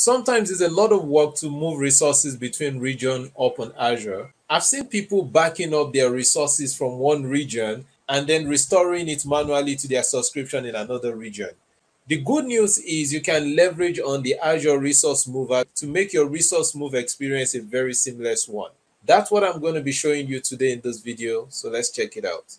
Sometimes it's a lot of work to move resources between region up on Azure. I've seen people backing up their resources from one region and then restoring it manually to their subscription in another region. The good news is you can leverage on the Azure Resource Mover to make your resource move experience a very seamless one. That's what I'm going to be showing you today in this video. So let's check it out.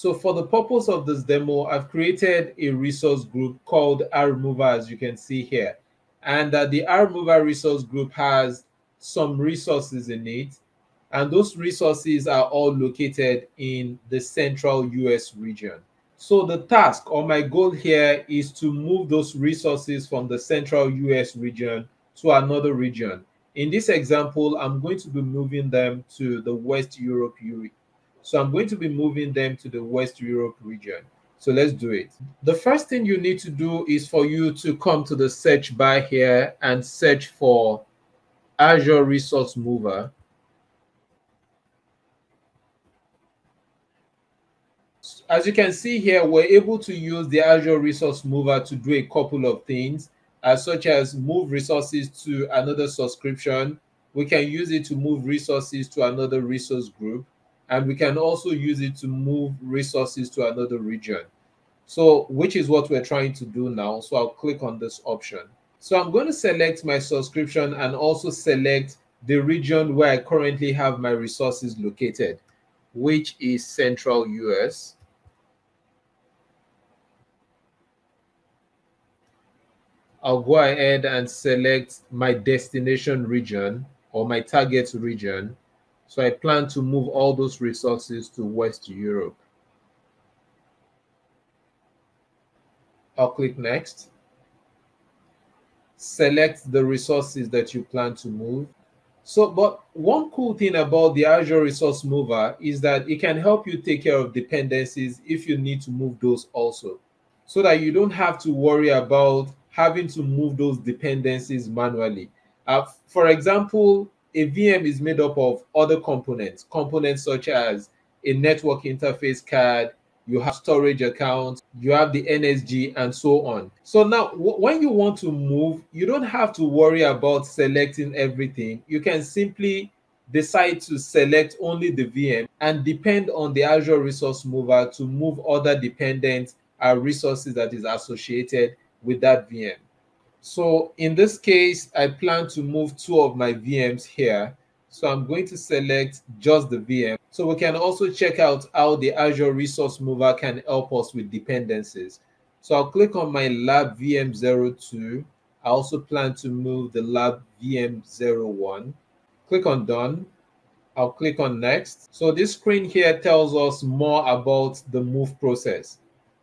So for the purpose of this demo, I've created a resource group called R-Mover, as you can see here. And uh, the R-Mover resource group has some resources in it. And those resources are all located in the central US region. So the task or my goal here is to move those resources from the central US region to another region. In this example, I'm going to be moving them to the West Europe so I'm going to be moving them to the West Europe region. So let's do it. The first thing you need to do is for you to come to the search bar here and search for Azure Resource Mover. As you can see here, we're able to use the Azure Resource Mover to do a couple of things, uh, such as move resources to another subscription. We can use it to move resources to another resource group and we can also use it to move resources to another region. So, which is what we're trying to do now. So I'll click on this option. So I'm going to select my subscription and also select the region where I currently have my resources located, which is Central US. I'll go ahead and select my destination region or my target region so I plan to move all those resources to West Europe. I'll click next. Select the resources that you plan to move. So, but one cool thing about the Azure Resource Mover is that it can help you take care of dependencies if you need to move those also, so that you don't have to worry about having to move those dependencies manually. Uh, for example, a VM is made up of other components, components such as a network interface card, you have storage accounts, you have the NSG, and so on. So now, when you want to move, you don't have to worry about selecting everything. You can simply decide to select only the VM and depend on the Azure Resource Mover to move other dependent uh, resources that is associated with that VM. So in this case, I plan to move two of my VMs here. So I'm going to select just the VM. So we can also check out how the Azure Resource Mover can help us with dependencies. So I'll click on my lab VM02. I also plan to move the lab VM01. Click on done. I'll click on next. So this screen here tells us more about the move process,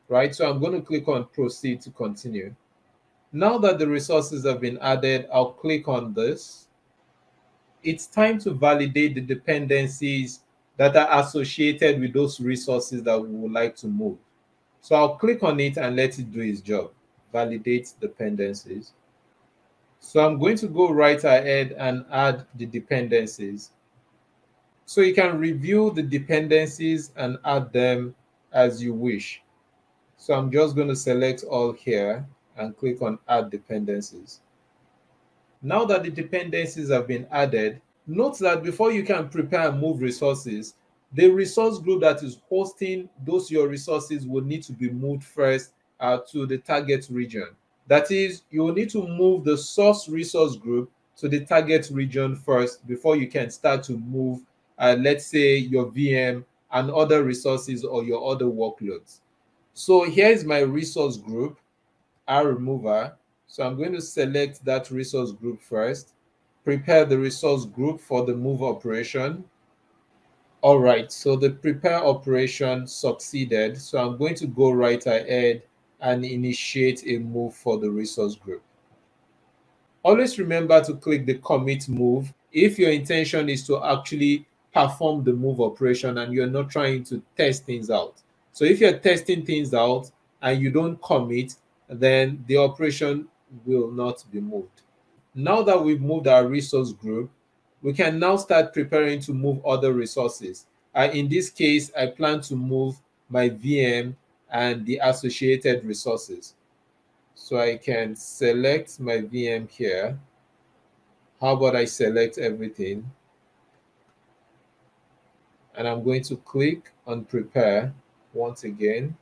right? So I'm going to click on proceed to continue. Now that the resources have been added, I'll click on this. It's time to validate the dependencies that are associated with those resources that we would like to move. So I'll click on it and let it do its job, validate dependencies. So I'm going to go right ahead and add the dependencies. So you can review the dependencies and add them as you wish. So I'm just going to select all here and click on add dependencies. Now that the dependencies have been added, note that before you can prepare and move resources, the resource group that is hosting those your resources will need to be moved first uh, to the target region. That is, you will need to move the source resource group to the target region first before you can start to move, uh, let's say, your VM and other resources or your other workloads. So here is my resource group. R-Mover. So I'm going to select that resource group first, prepare the resource group for the move operation. All right, so the prepare operation succeeded. So I'm going to go right ahead and initiate a move for the resource group. Always remember to click the commit move if your intention is to actually perform the move operation and you're not trying to test things out. So if you're testing things out and you don't commit, then the operation will not be moved. Now that we've moved our resource group, we can now start preparing to move other resources. Uh, in this case, I plan to move my VM and the associated resources. So I can select my VM here. How about I select everything? And I'm going to click on prepare once again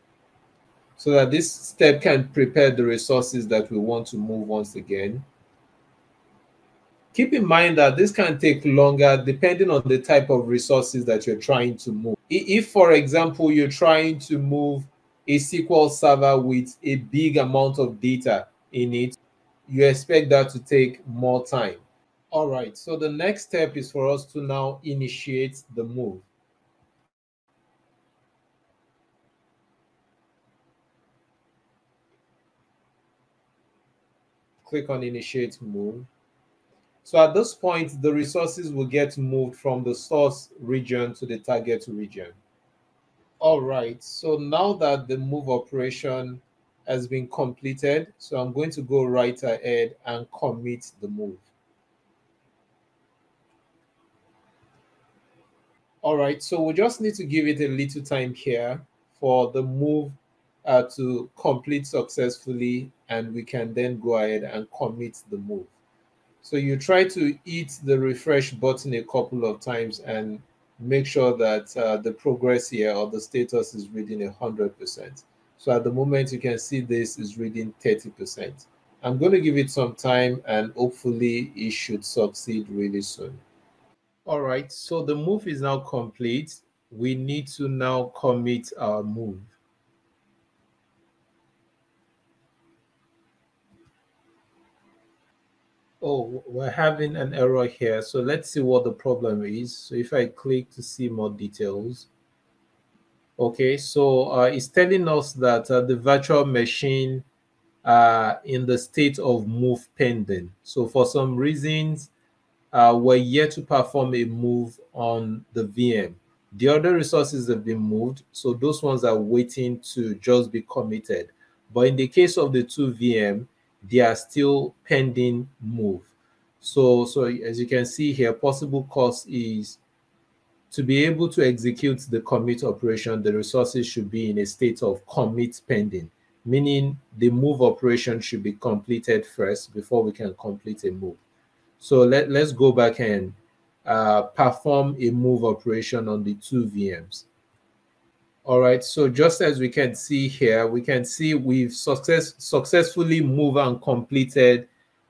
so that this step can prepare the resources that we want to move once again. Keep in mind that this can take longer depending on the type of resources that you're trying to move. If, for example, you're trying to move a SQL server with a big amount of data in it, you expect that to take more time. All right, so the next step is for us to now initiate the move. Click on initiate move. So at this point, the resources will get moved from the source region to the target region. All right, so now that the move operation has been completed, so I'm going to go right ahead and commit the move. All right, so we just need to give it a little time here for the move uh, to complete successfully and we can then go ahead and commit the move. So you try to hit the refresh button a couple of times and make sure that uh, the progress here or the status is reading 100%. So at the moment you can see this is reading 30%. I'm going to give it some time and hopefully it should succeed really soon. All right, so the move is now complete. We need to now commit our move. Oh, we're having an error here. So let's see what the problem is. So if I click to see more details, okay, so uh, it's telling us that uh, the virtual machine uh, in the state of move pending. So for some reasons, uh, we're yet to perform a move on the VM. The other resources have been moved, so those ones are waiting to just be committed. But in the case of the two VM, they are still pending move. So, so as you can see here, possible cost is to be able to execute the commit operation, the resources should be in a state of commit pending, meaning the move operation should be completed first before we can complete a move. So let, let's go back and uh, perform a move operation on the two VMs. All right, so just as we can see here, we can see we've success, successfully moved and completed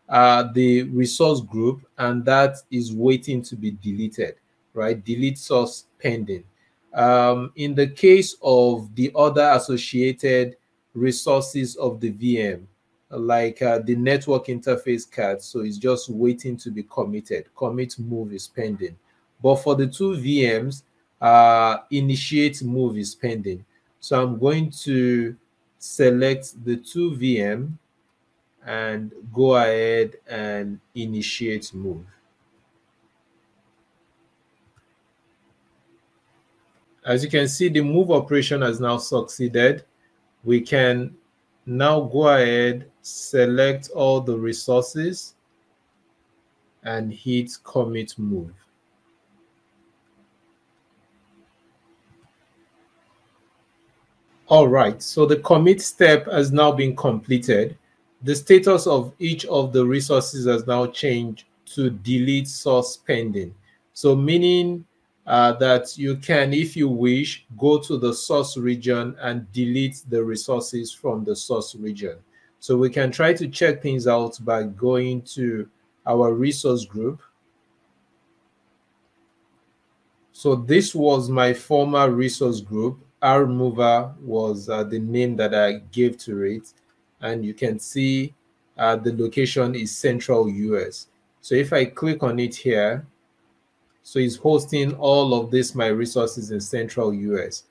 uh, the resource group, and that is waiting to be deleted, right? Delete source pending. Um, in the case of the other associated resources of the VM, like uh, the network interface card, so it's just waiting to be committed. Commit move is pending. But for the two VMs, uh, initiate move is pending. So I'm going to select the two VM and go ahead and initiate move. As you can see, the move operation has now succeeded. We can now go ahead, select all the resources and hit commit move. All right, so the commit step has now been completed. The status of each of the resources has now changed to delete source pending. So meaning uh, that you can, if you wish, go to the source region and delete the resources from the source region. So we can try to check things out by going to our resource group. So this was my former resource group R was uh, the name that I gave to it. And you can see uh, the location is Central US. So if I click on it here, so it's hosting all of this, my resources in Central US.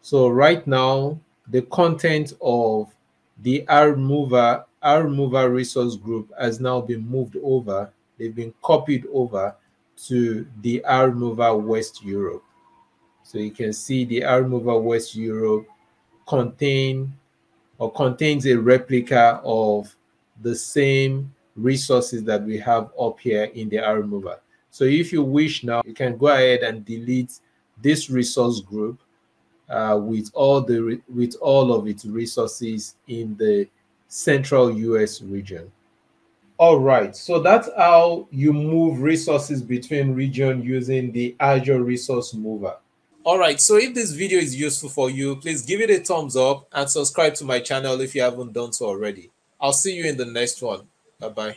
So right now, the content of the RMover, RMover resource group has now been moved over. They've been copied over to the RMover West Europe. So you can see the R-Mover West Europe contain or contains a replica of the same resources that we have up here in the R-Mover. So if you wish now, you can go ahead and delete this resource group uh, with all the with all of its resources in the central US region. All right, so that's how you move resources between region using the Azure Resource Mover. All right, so if this video is useful for you, please give it a thumbs up and subscribe to my channel if you haven't done so already. I'll see you in the next one. Bye-bye.